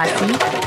उनासी